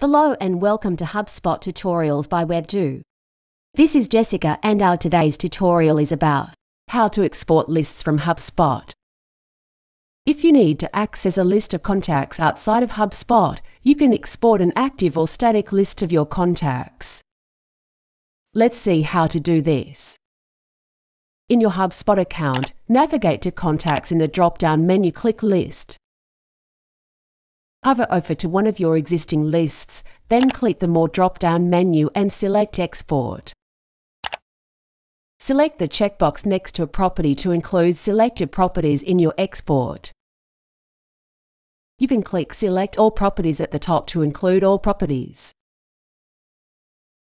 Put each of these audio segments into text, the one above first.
Hello and welcome to HubSpot Tutorials by webdew. This is Jessica and our today's tutorial is about how to export lists from HubSpot. If you need to access a list of contacts outside of HubSpot, you can export an active or static list of your contacts. Let's see how to do this. In your HubSpot account, navigate to Contacts in the drop-down menu click List. Hover over to one of your existing lists, then click the More drop-down menu and select Export. Select the checkbox next to a property to include selected properties in your export. You can click Select All Properties at the top to include all properties.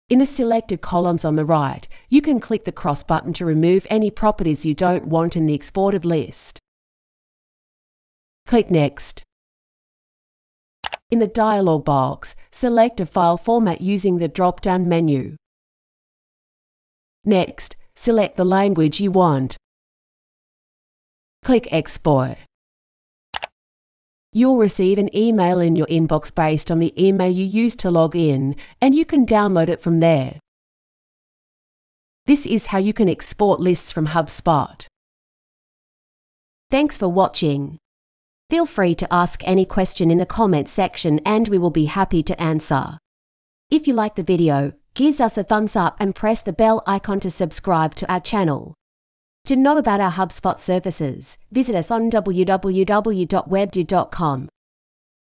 In the selected columns on the right, you can click the cross button to remove any properties you don't want in the exported list. Click Next. In the dialog box, select a file format using the drop-down menu. Next, select the language you want. Click Export. You'll receive an email in your inbox based on the email you used to log in, and you can download it from there. This is how you can export lists from HubSpot. Thanks for watching. Feel free to ask any question in the comments section and we will be happy to answer. If you like the video, give us a thumbs up and press the bell icon to subscribe to our channel. To know about our HubSpot services, visit us on www.webdew.com.